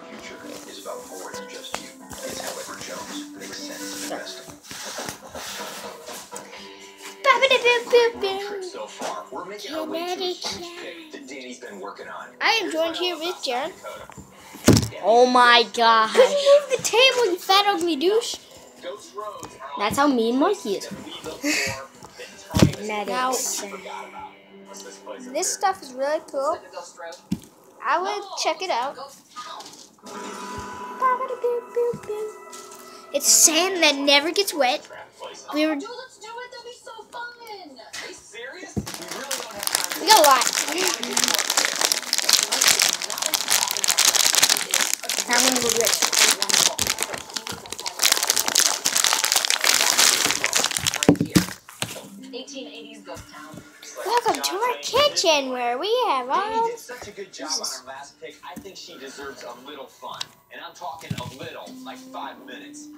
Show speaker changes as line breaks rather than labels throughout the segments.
future is about more than just you. It's how Jones makes sense of investing. So far, we're making our way to a huge pick that Danny's been working on.
I am joined here with Jared.
Oh my gosh.
Could you move the table, you fat ugly douche?
Ghost roads are
That's how mean Mikey is.
to leave up for the time
Now,
Genetics.
forgot about. What's this place up
this
there?
stuff is really cool. I would check it out. It's sand that never gets wet. We were
Dude, let's do it. That'd be so fun.
Are you serious? We really don't have time to
we got a lot. I'm gonna go rich.
1880s ghost town.
Welcome to our kitchen where we have
Danny
all.
did such a good job on her last pick. I think she deserves a little fun. And I'm talking a little, like five minutes.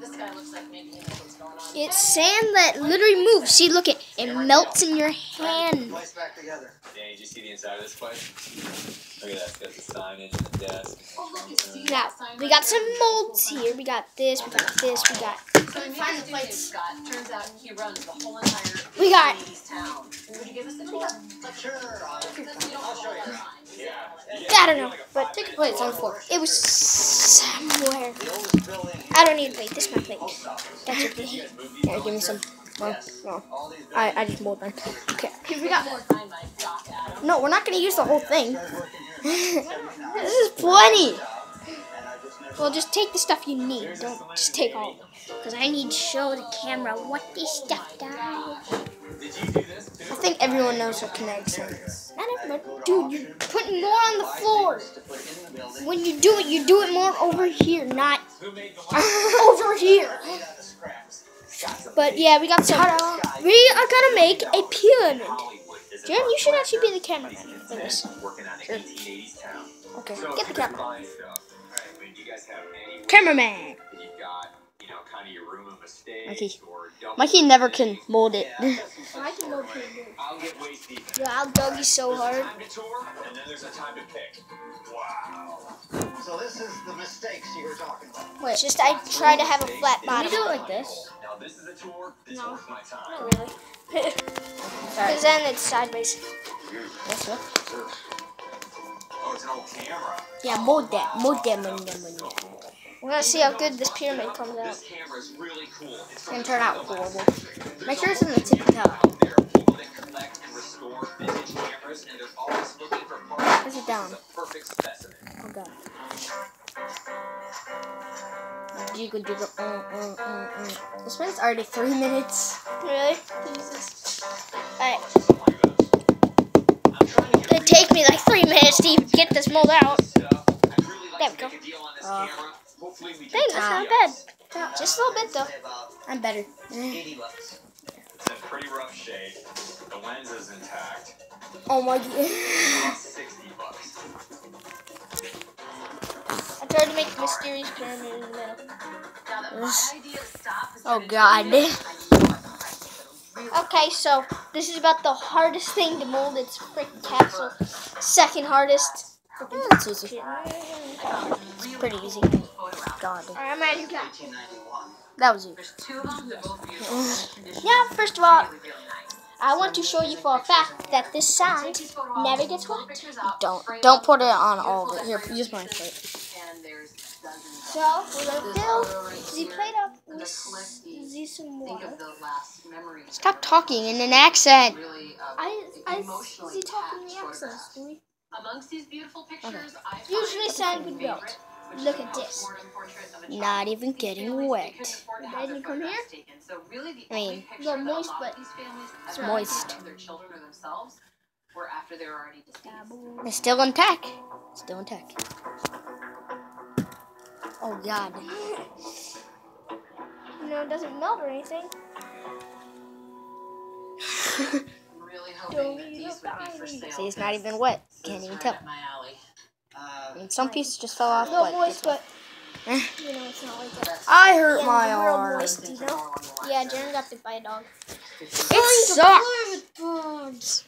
This guy looks like maybe he knows what's going on.
It's sand that literally moves. See, look it. It melts in your hand.
Place back together. Danny, did you see the inside of this place? Look at that. It's got the signage and the desk.
Oh, look, it's Steve.
Now we got some molds here. We got this. We got this. We got.
So we find the plates. Turns out he runs the whole entire
We got-
1880s town. Would you give us a tour?
Sure.
Because we don't have a time.
Yeah.
I don't know, but take a plate. It's on the floor. It was somewhere.
The oldest building.
I don't need a plate. This is my plate. That's your plate.
Here, give me some. No, no. I, I just mold mine. Okay.
Here we got.
Find my Doc Adam.
No, we're not gonna use the whole thing.
guys working here.
This is plenty.
And I just never
Well, just take the stuff you need. Don't just take all of them. Because I need to show the camera what this stuff does.
Did you do this too?
I think everyone knows what kinetics is.
Not everybody. Dude, you're putting more on the floor.
Put.
When you do it, you do it more over here, not over here. But yeah, we got some. We are gonna make a pyramid. Jen, you should actually be the cameraman for this.
working on an 1880s town.
Okay.
Get the camera.
you
Cameraman.
That you've got, you know, kind of your room of mistakes
Mikey. Mikey never can mold it.
Yeah, I've got some
I can mold pretty good.
I'll get waist deep.
Yeah, I'll dog you so
There's a
hard.
time to tour, and then there's a time to pick. Wow.
So this is the mistakes you were talking about.
Wait, just I try to have a flat
Can
bottom.
we do it like this?
Now this is a tour. This
No.
worth my time.
Not really. Because then it's sideways.
This one.
Oh, it's an old camera.
Yeah, mold that. Mold that. Mold that. Mold that.
We're gonna see how good this pyramid comes out.
This camera is really cool. It's
It's gonna turn out
the
horrible. Make sure it's in the tippy top.
Out there, people that collect and restore vintage cameras, and they're always looking for parts.
Press it down.
This is a perfect specimen.
Oh god. Jiggle jiggle. Mm, mm, mm, mm. This one's already three minutes.
Really? Jesus. Alright.
I'm trying to
It'd take me like three minutes to even get this mold out.
stuff. I'd really like
There we
make a deal on this
Uh,
camera. Hopefully we
Hey, that's not
up.
bad. Just a little bit though.
I'm better.
80 bucks.
It's in pretty rough shape. The lens is intact.
Oh my god.
60 bucks.
I tried to make the mysterious pyramid in the middle.
Now that my idea of stop
Oh god.
into a really
Okay, so this is about the hardest thing to mold. It's freaking castle. Second hardest. Hmm.
That's easy.
really
pretty easy.
Cool photo album.
God.
Alright, I'm ready to go.
That was you.
There's two of them. They're both beautiful. and condition
Yeah, first of all,
really, really nice.
I want to show you for a fact that this sand
Take these photo
never gets wet.
Don't don't put it on all of it. Here, use mine
pieces,
plate.
And there's dozens.
So we're gonna fill the
here,
plate up with
the collect these.
these some water.
of the last memories.
Stop talking in an accent.
Uh,
I I see talking the
packed
accents,
photographs.
do we?
Amongst these beautiful pictures, I
Usually
my
sand would
favorite,
melt.
which
Look at this.
postmortem portrait of a child.
Not even getting wet.
couldn't afford to
Did
their
come here?
photographs taken. So really, the
I mean,
picture
they're moist, but it's
moist.
had of their children or themselves were after they were already deceased.
It's still intact. Still intact. Oh god.
You know, it doesn't melt or anything.
I'm really hoping
Don't
that these would be for sale.
See, it's not even wet. Can't even tell.
Up my alley.
And some pieces just fell off,
A little
but
moist, but you know, it's not like that.
I hurt
Yeah,
my
real
arm.
moist.
things
you know?
the lines
Yeah,
of
Jaren got bit by a dog.
It sucks.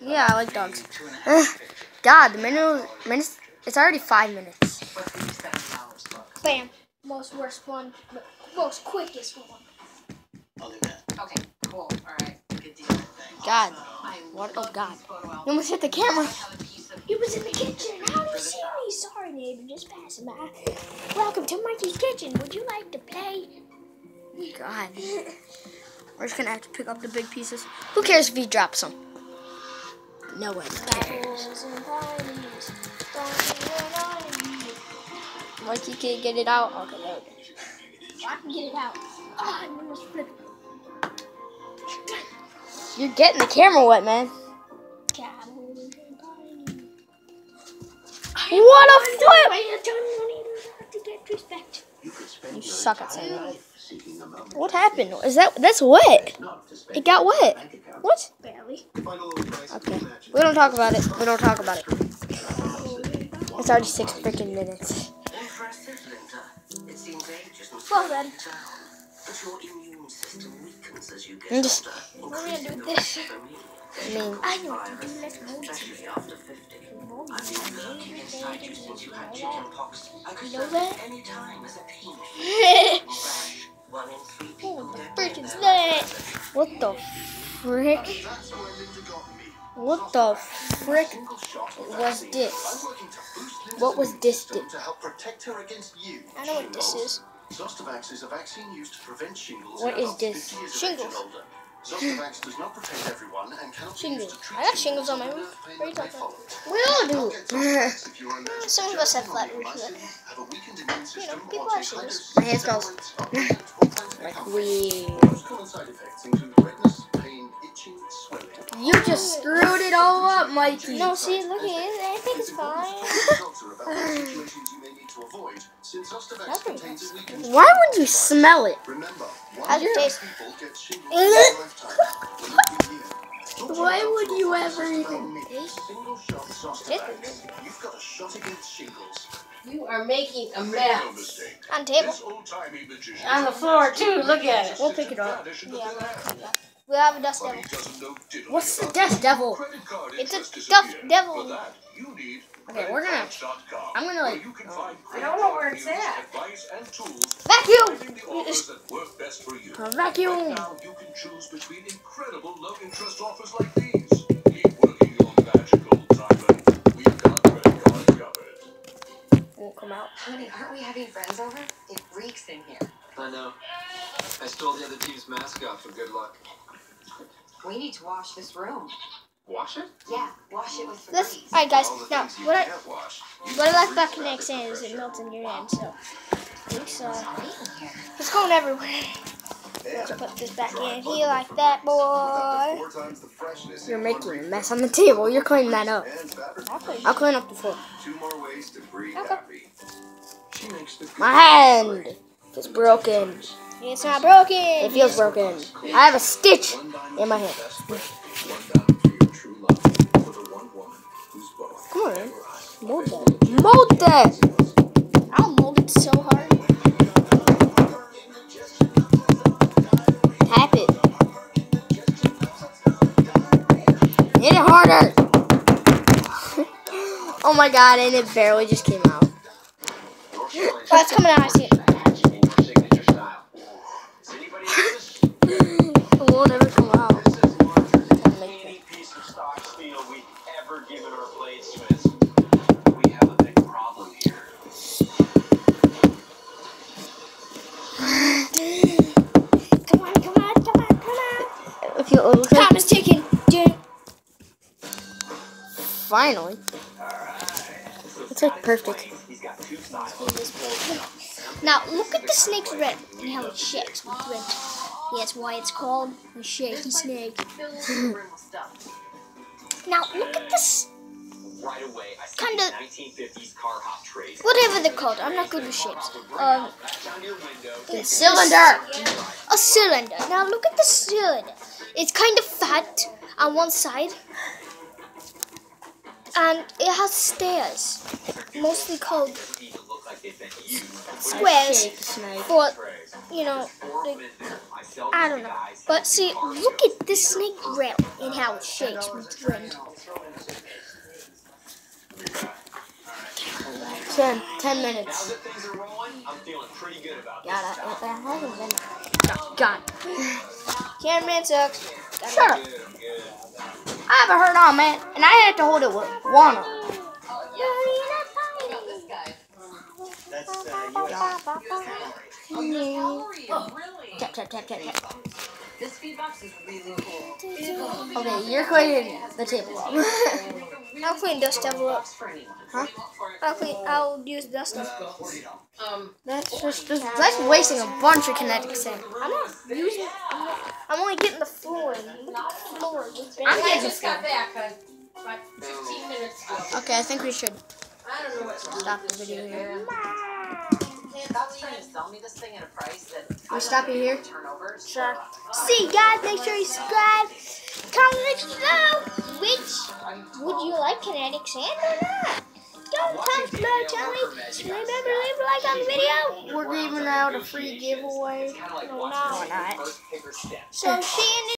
Yeah, I like dogs.
two and a
Ugh.
half pictures.
God, the minute, minute It's already five minutes.
What could you spend an hour's book?
Bam. Most worst one. Most quickest one.
I'll do that.
Okay, cool. All right, good deal.
God. What? Oh, God. You almost hit the camera.
I have a piece of
He was in the kitchen. How do you see me? Sorry, neighbor. Just passing by. Welcome to Mikey's Kitchen. Would you like to play?
God. We're just gonna have to pick up the big pieces. Who cares if he drops some? No one cares.
Apples and pineapples. Don't you know?
Mikey can't get it out. Okay, there it is.
I can get it out. Oh, I'm almost flipped.
You're getting the camera wet, man.
Apples and pineapples.
What a flip!
I don't need to get respect.
You could spend
You
your
suck at saying that.
life seeking a moment.
What happened? Is that that's wet?
Not to spend
It got
your
wet. What?
Barely.
Okay. We don't talk about it. We don't talk about it. It's already six freaking minutes.
Impressive, Linda. It seems age isn't
Well then.
but your immune system weakens as you get older,
What are we gonna do
increasing
with
your
this?
Risk of immune
I mean,
I know what to do. Let's go.
especially after 50. I've been lurking inside you since you had chickenpox. I could
You know
serve
that?
at any time as a teenager. Rash. One in three people
Oh,
get
freaking
what the frick?
That's where Linda got me.
What the frick
Single shot of
was this?
I'm working to boost Linda's
What was this
system To help protect her against you.
I know what this is.
Zostavax is a vaccine used to prevent shingles
What
in
is
adults
this?
50 years
Shingles.
Of age and older. Zostavax does not protect everyone and cannot be used
Shingles.
to treat
I got shingles on my roof.
nerve
What are you talking about?
We all
Don't
do.
get Zostavax if you are allergic to
Some of us have flat roofs,
neomycin, have a weakened immune system,
people have shingles.
My hands goes.
steroids, are pregnant, or plan to
Like
become
we.
Most common side effects include redness, pain, itching, swelling.
You just screwed it all up, Mikey.
No, see, look at it. I think it's fine. That's pretty
Why would you smell it?
Remember, one
How's it taste?
people get shingles in their lifetime. When you hear, don't
Why would you ever
is
even
taste?
Single. You've got a shot against shingles.
You are making a mess.
mistake.
On table.
This old-timey magician
On the floor, too. Look at it.
We'll pick it up.
Yeah. We'll have a dust devil.
he doesn't know diddly
What's the
about
Death Devil?
Credit card
It's a
interest
Duff
disappeared.
Devil.
For that, you need
Okay, we're gonna- I'm gonna, like-
where you can find
I don't know where it's at.
news, Advice
Vacuum!
finding the offers that work best for you.
A
Right
vacuum.
now, you can choose between incredible low-interest offers like these. Keep working your magic, old-timer. We've got credit cards covered.
Won't come out.
Honey, aren't we having friends over? It reeks in here.
I know. I stole the other team's mascot for good luck.
We need to wash this room.
Wash it?
Yeah, wash it with
Let's. Alright, guys. Now, what I
can't wash. Use
what I like
fruit
about
salad
Kinect
for
is it
fresh
melts in your hand, so it's uh,
Great in here.
it's going everywhere. Let's put this back in here like that, boy.
Four times the freshness
You're making a mess on the table. You're cleaning that up.
I'll clean
up the floor.
Two more ways to breathe
Okay.
happy. She makes the
My hand is broken.
It's not broken.
It feels broken. I have a stitch in my hand. Mold that. Mold that.
I'll mold it so hard.
Tap it. Hit it harder. oh my god, and it barely just came out.
It's coming out. I see it.
Matching your signature style. Does anybody notice?
It won't ever come out.
This is the largest any piece of stock steel we've ever given our bladesmiths. We have a big problem here.
Come on, come on, come on, come on.
If you it looks like
Time is ticking. Dude.
finally. It's like perfect.
He's got two styles.
Now look at the snake's red and how it shakes with red. Yeah, that's why it's called the shaky snake.
Fill the room with stuff.
Now look at this.
Right away, I see
Kinda-
1950s car hop trays.
Whatever they're called, I'm not good with shapes. Um,
Back to your window.
Cylinder.
A cylinder. Now look at the cylinder. It's kind of fat on one side, and it has stairs, mostly called
Even look like they've been used.
squares for you know.
Four
The,
been there. I sell
I
these
don't know. But see, look at this snake rail and how it shakes with wind.
Ten, ten
Now
minutes.
that things are rolling, I'm feeling pretty good about
Got
this
it.
job.
That hasn't been. Got it.
Cameraman sucks.
Shut up.
Good, good.
I have a hurt arm, man, and I had to hold it with one arm.
What about this guy?
That's uh,
Oh, there's. Really?
Tap, tap, tap, tap, tap.
This feed box is really cool.
Okay, you're cleaning the table up.
I'll clean dust.
For anyone.
Huh?
I'll clean. I'll use dust.
Um,
That's just, just that's wasting a bunch of kinetic sand.
I'm not using. I'm, not, I'm only getting the floor. Look the floor.
I just got back uh, about 15 minutes ago.
Okay, I think we should
I don't know what's wrong
stop the video here.
Man.
Stop trying to sell me this thing at a price that
We stop it here.
turnovers.
Sure. See, guys, make sure you subscribe. Comment below which would you like kinetic sand or not? Don't comment below. Tell me. Remember, leave a like on the video.
We're giving out a free giveaway.
Kind of like
No,
watching
no.
your first paper step.
So see you in the